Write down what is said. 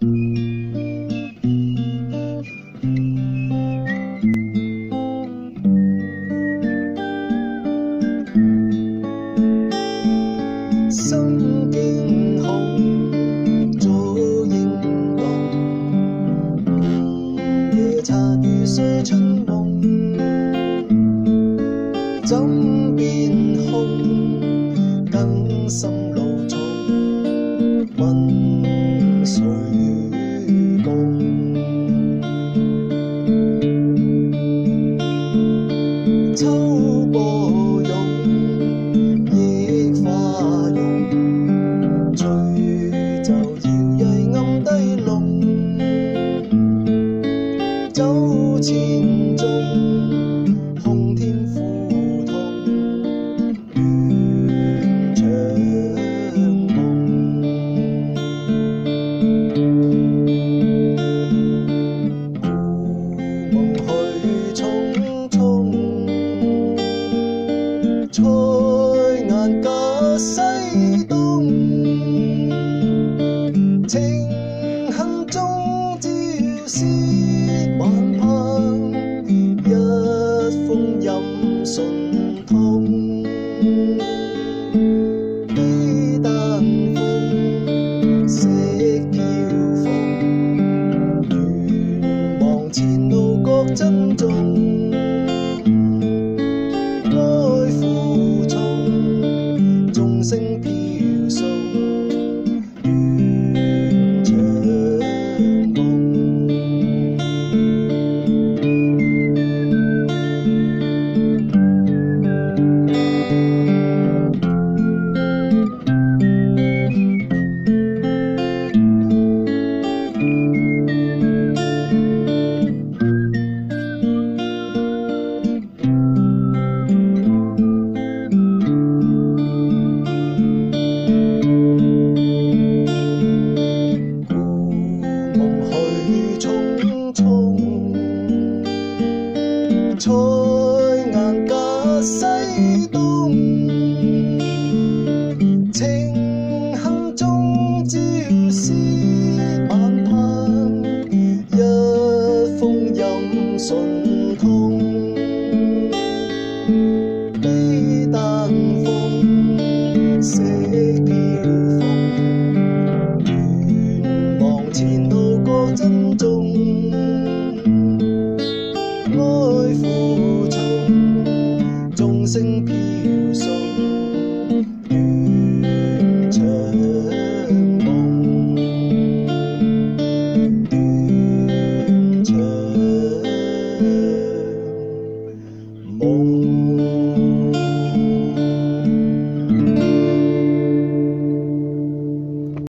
心惊恐，坐影动，夜残碎春梦。秋波涌，叶花涌，随袖摇曳暗低浓酒千盅。情恨终朝思晚盼，一封饮送痛，悲叹风惜飘风，远望前路各珍重。彩架西东，青恨中朝消晚盼，一封音讯通。悲单凤，色飘风，远望前路多珍重。sing.